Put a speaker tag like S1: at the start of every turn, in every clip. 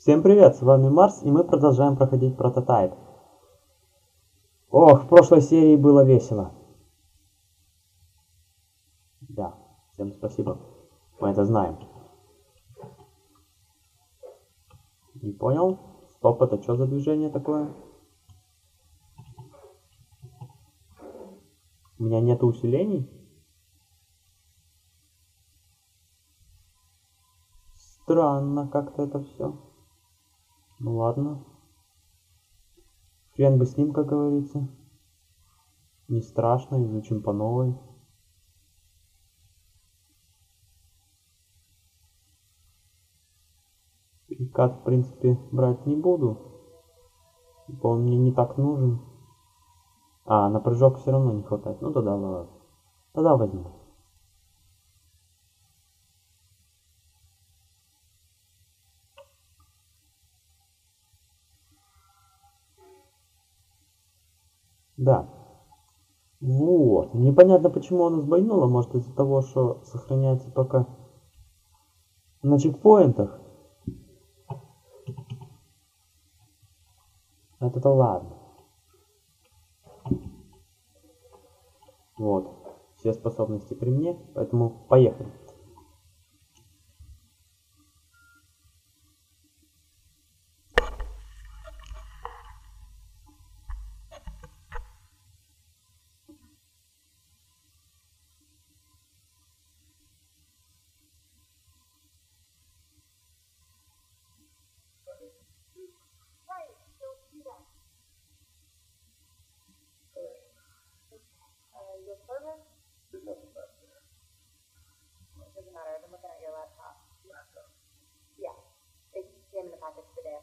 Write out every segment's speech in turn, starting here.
S1: Всем привет, с вами Марс, и мы продолжаем проходить прототайп. Ох, в прошлой серии было весело. Да, всем спасибо. Мы это знаем. Не понял? Стоп, это что за движение такое? У меня нет усилений? Странно как-то это все. Ну ладно. Хрен бы с ним, как говорится. Не страшно, изучим по новой. Перекат, в принципе, брать не буду. Типа он мне не так нужен. А, на прыжок все равно не хватает. Ну тогда ладно. Тогда возьму. Да. Вот. Непонятно, почему оно сбойнуло. Может, из-за того, что сохраняется пока на чекпоинтах. Это-то ладно. Вот. Все способности при мне, поэтому поехали.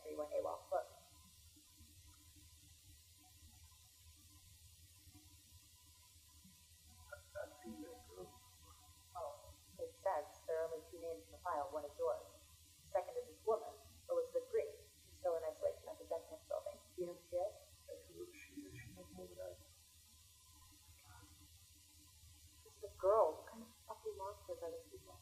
S2: they Oh, it
S3: says there are only two names in the
S2: file. One is yours. The second is this woman, Elizabeth Green. She's still in isolation at the Denton building. Do you know who she is? Girl. What kind of fucking monsters are these people?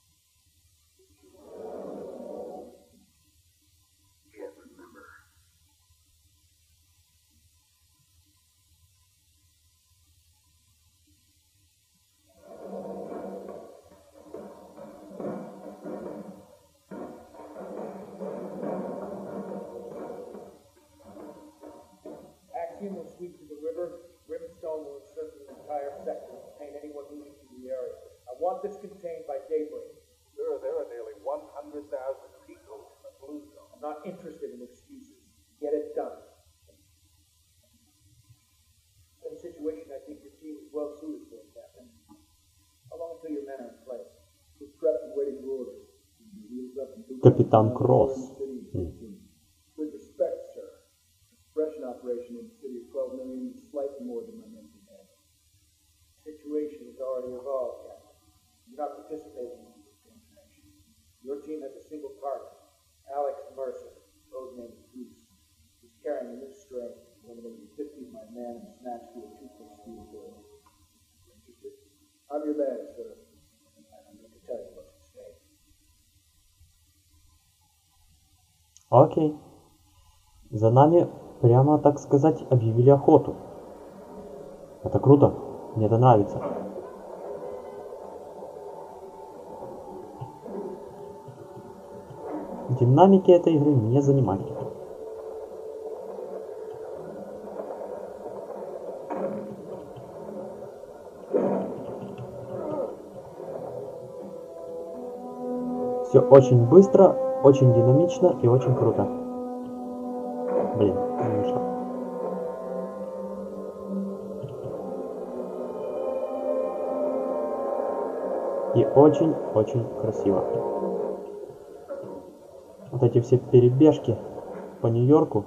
S2: This information. Your team has a single target, Alex Mercer, name. He's carrying a new strain, eliminating 50 of my men and a. I'm your man, sir.
S1: Окей. За нами, прямо так сказать, объявили охоту. Это круто. Мне это нравится. Динамики этой игры не занимать. Все очень быстро, очень динамично и очень круто. Блин, не вышло. И очень-очень красиво. Вот эти все перебежки по Нью-Йорку,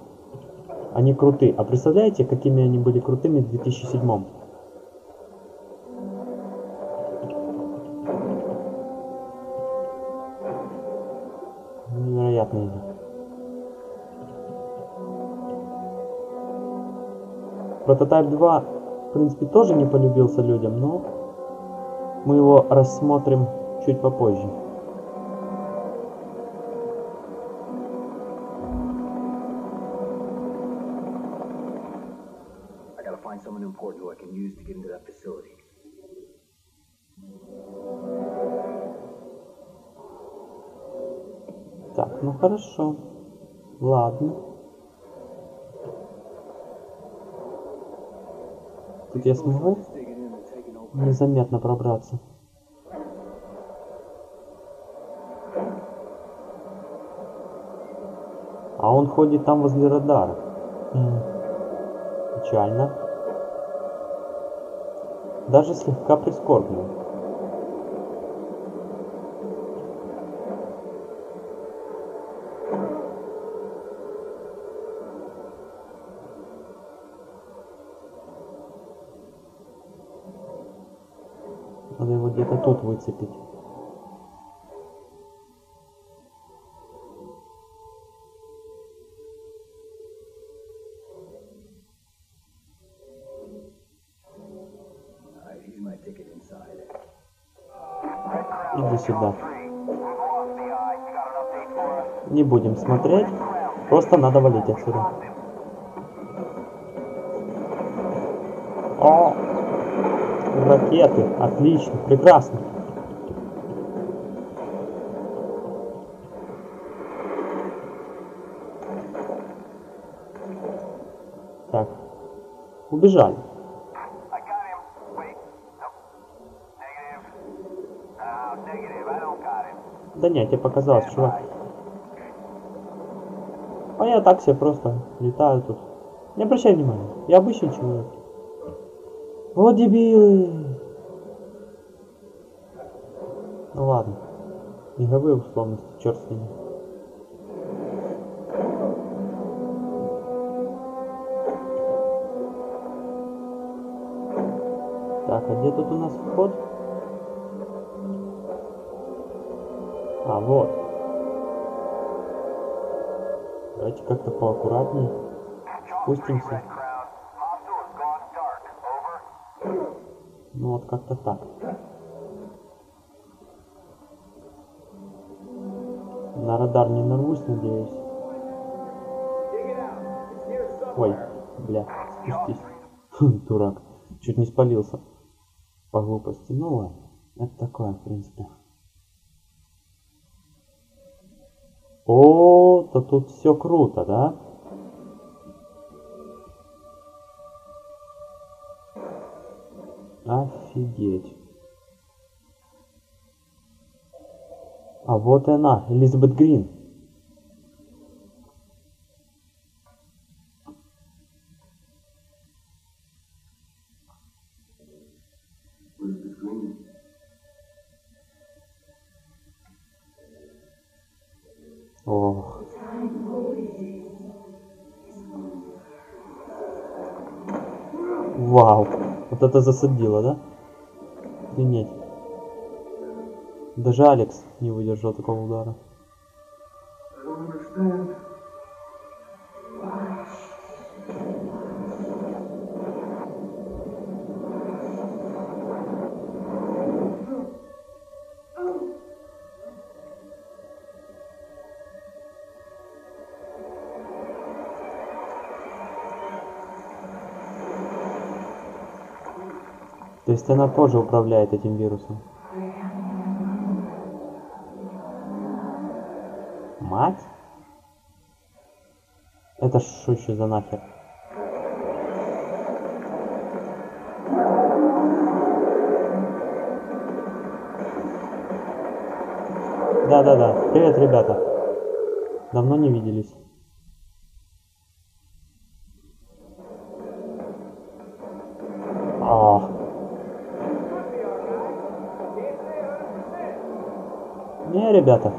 S1: они крутые. А представляете, какими они были крутыми в 2007 Невероятная игра. Прототайп 2, в принципе, тоже не полюбился людям, но мы его рассмотрим чуть попозже. Хорошо. Ладно. Тут я смогу незаметно пробраться. А он ходит там возле радара. М, Печально. Даже слегка прискорбно. Выцепить. Иди сюда. Не будем смотреть. Просто надо валить отсюда. О! Ракеты. Отлично. Прекрасно.
S3: Him.
S1: Да нет, тебе показалось, чувак. А я так себе просто летаю тут. Не обращай внимания. Я обычный человек. Вот дебилы. Ну ладно. Игровые условности, черт с ними. А где тут у нас вход? А, вот. Давайте как-то поаккуратней спустимся. Ну вот как-то так. На радар не нарвусь, надеюсь. Ой, бля, спустись. Дурак. Чуть не спалился. По глупости. Ну ладно. Это такое, в принципе. О, то тут все круто, да? Офигеть. А вот и она, Элизабет Грин. Вау. Вот это засадило, да? Охренеть. Даже Алекс не выдержал такого удара. То есть она тоже управляет этим вирусом. Мать? Это что еще за нахер? Да-да-да. Привет, ребята. Давно не виделись. Не, ребята,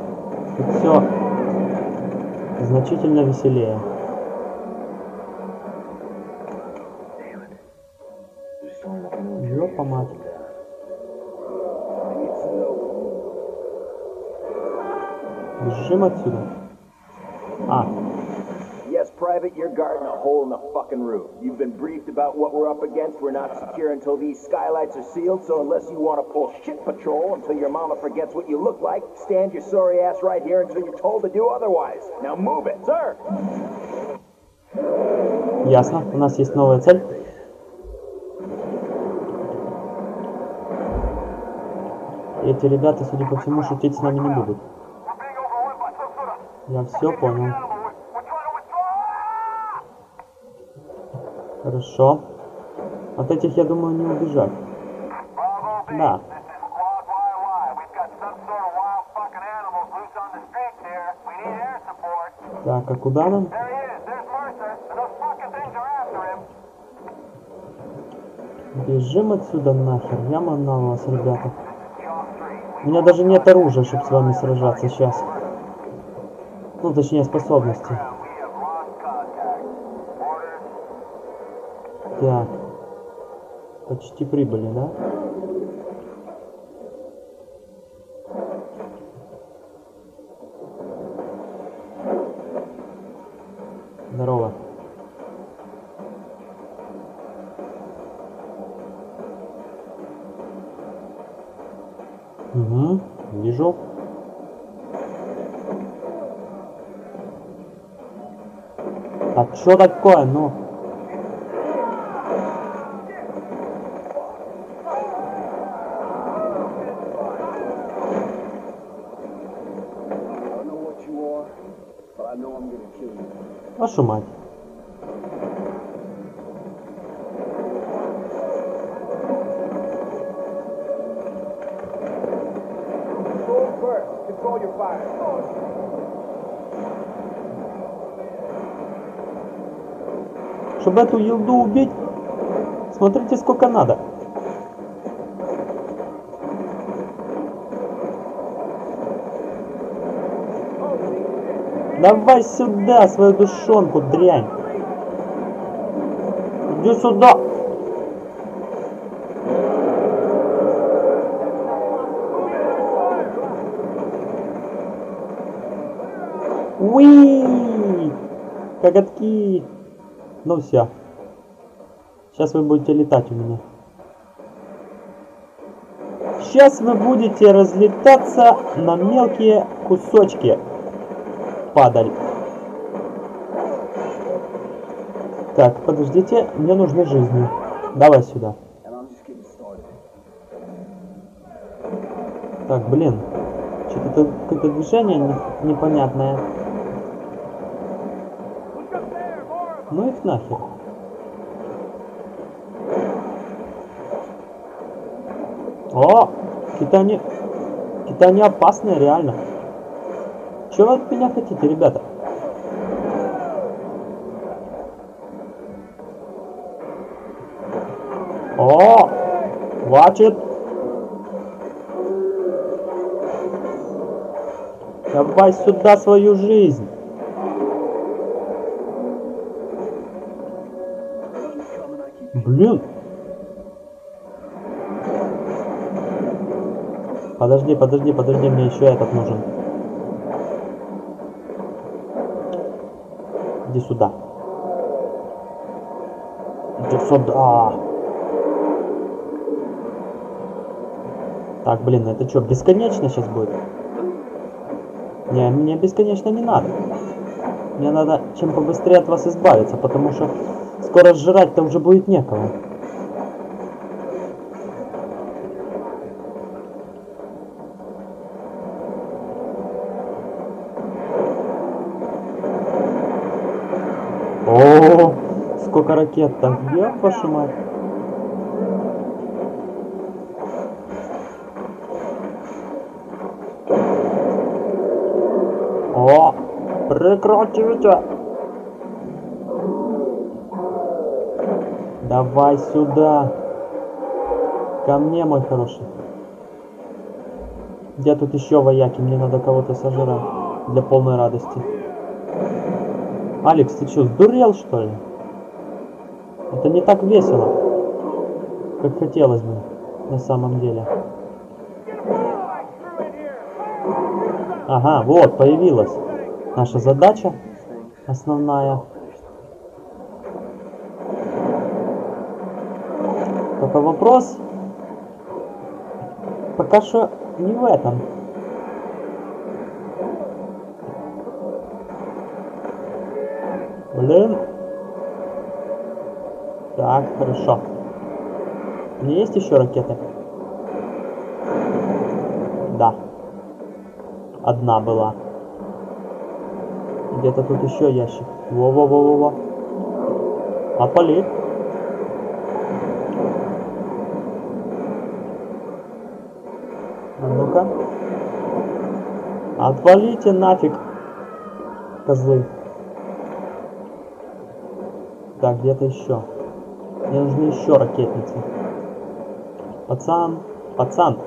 S1: тут все значительно веселее. Ёпа мать. Бежим отсюда.
S4: You're guarding a hole in the fucking roof. You've been briefed about what we're up against. We're not secure until these skylights are sealed, so unless you want to pull shit patrol until your mama forgets what you look like, stand your sorry ass right here until you're told to do otherwise. Now move it, sir!
S1: Ясно, у нас есть новая цель. Эти ребята, судя по всему, шутить с нами не будут. Я все понял. Хорошо. От этих, я думаю, не убежать. Да. Так, а куда нам? Бежим отсюда нахер. Я манал вас, ребята.
S3: Chalk 3.
S1: У меня даже нет оружия, чтобы с вами сражаться сейчас. Ну, точнее, способности. Так. Почти прибыли, да? Здорово. Угу, вижу. А чё такое, ну? Вашу мать. Чтобы эту елду убить, смотрите сколько надо. Давай сюда свою душонку, дрянь. Иди сюда. Уи! Коготки! Ну все. Сейчас вы будете летать у меня. Сейчас вы будете разлетаться на мелкие кусочки. Падаль. Так, подождите, мне нужны жизни. Давай сюда. Так, блин. Что-то какое-то движение не- непонятное. Ну их нахер. О! Какие-то они... Какие-то они опасные, реально. Чего вы от меня хотите, ребята? О! Хватит! Давай сюда свою жизнь. Блин. Подожди, подожди, подожди, мне еще этот нужен. Иди сюда. Иди сюда. Так, блин, это что, бесконечно сейчас будет? Не, мне бесконечно не надо. Мне надо чем побыстрее от вас избавиться, потому что скоро сжирать-то уже будет некого. Сколько ракет там, ёб вашу мать. О, прекратите! Давай сюда. Ко мне, мой хороший. Где тут еще вояки? Мне надо кого-то сожрать. Для полной радости. Алекс, ты что, сдурел что ли? Это не так весело, как хотелось бы на самом деле. Ага, вот, появилась наша задача основная. Только вопрос пока что не в этом. Блин. Так, хорошо. У меня есть еще ракеты? Да. Одна была. Где-то тут еще ящик. Во-во-во-во-во. Отвали. А ну-ка. Отвалите нафиг, козлы. Так, где-то еще. Мне нужны еще ракетницы. Пацан, пацан.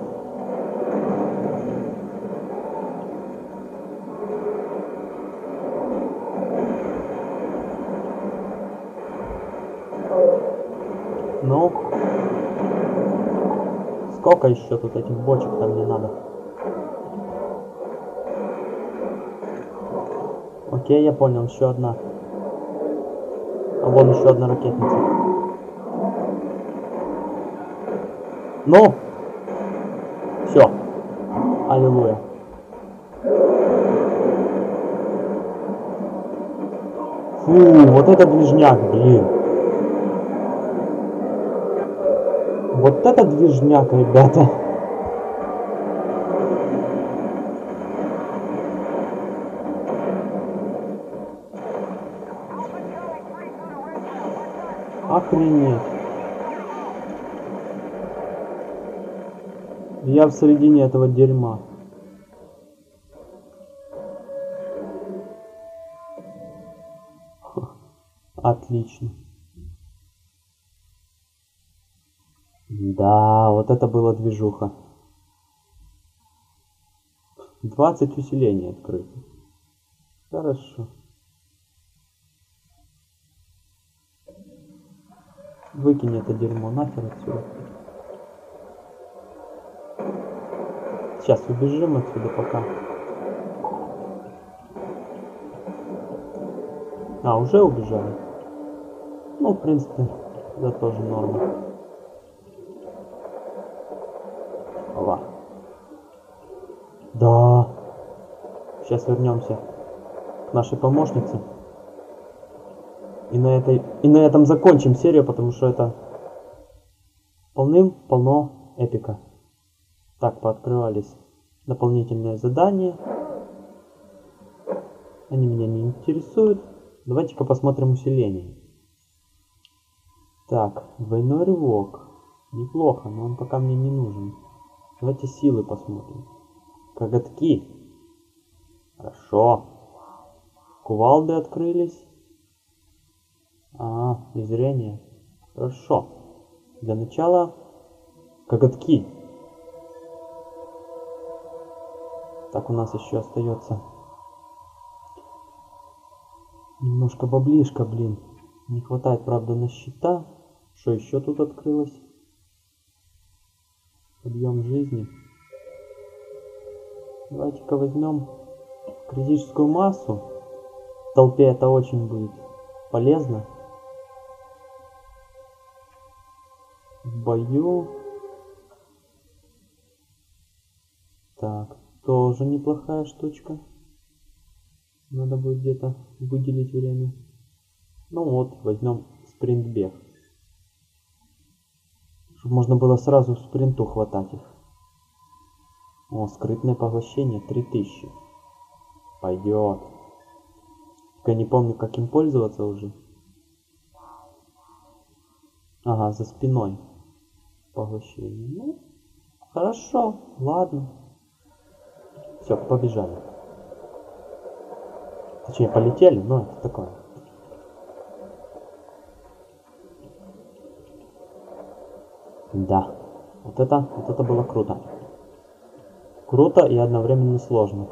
S1: Ну, сколько еще тут этих бочек там не надо? Окей, я понял, еще одна. А вон еще одна ракетница. Ну! Все. Аллилуйя. Фу, вот это движняк, блин. Вот это движняк, ребята. Охренеть. Я в середине этого дерьма. Отлично. Да, вот это была движуха. 20 усилений открыто. Хорошо. Выкинь это дерьмо нахер отсюда. Сейчас убежим отсюда пока. А, уже убежали. Ну, в принципе, да тоже норма. Ова. Да. Сейчас вернемся к нашей помощнице. И на, этой, и на этом закончим серию, потому что это полным-полно эпика. Так, пооткрывались дополнительные задания. Они меня не интересуют. Давайте-ка посмотрим усиление. Так, двойной рывок. Неплохо, но он пока мне не нужен. Давайте силы посмотрим. Коготки. Хорошо. Кувалды открылись. А, и зрение. Хорошо. Для начала коготки. Так, у нас еще остается немножко баблишка, блин. Не хватает, правда, на счета. Что еще тут открылось? Подъем жизни. Давайте-ка возьмем критическую массу. В толпе это очень будет полезно. В бою. Так, тоже неплохая штучка. Надо будет где-то выделить время. Ну вот, возьмем спринт-бег. Чтобы можно было сразу в спринту хватать их. О, скрытное поглощение 3000. Пойдет. Только не помню, как им пользоваться уже. Ага, за спиной. Поглощение. Ну, хорошо, ладно. Все, побежали. Точнее, полетели, но это такое. Да, вот это, вот это было круто. Круто и одновременно сложно.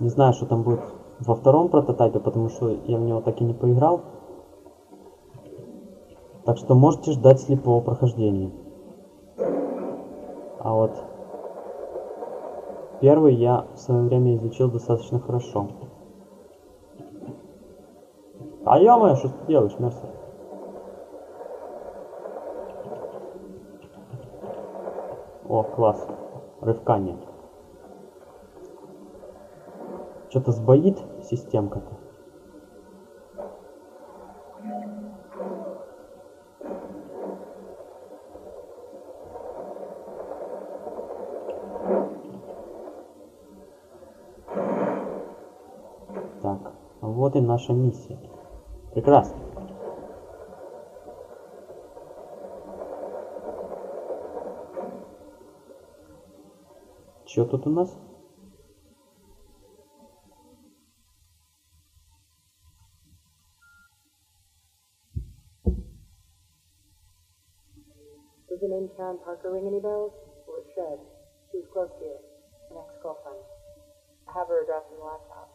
S1: Не знаю, что там будет во втором прототипе, потому что я в него так и не поиграл. Так что можете ждать слепого прохождения. А вот первый я в свое время изучил достаточно хорошо. А ё что ты делаешь, Мерсер? О, класс. Рывка нет. Что-то сбоит системка-то. Вот и наша миссия. Прекрасно. Чё тут у нас?
S5: Have her address in the laptop.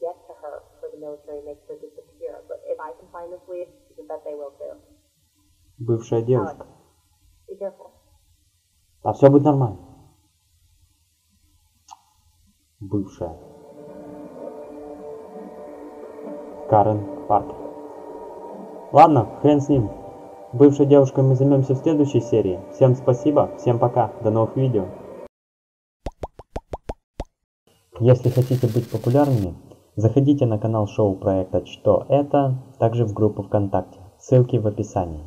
S5: Get to her before the military makes her disappear. But if I can find this lead, you can bet they will too.
S1: Бывшая
S5: Alex,
S1: девушка.
S5: be careful.
S1: А все будет нормально. Бывшая. Карен Паркер. Ладно, хрен с ним. Бывшей девушкой мы займемся в следующей серии. Всем спасибо, всем пока, до новых видео. Если хотите быть популярными, заходите на канал шоу проекта «Что это?», также в группу ВКонтакте. Ссылки в описании.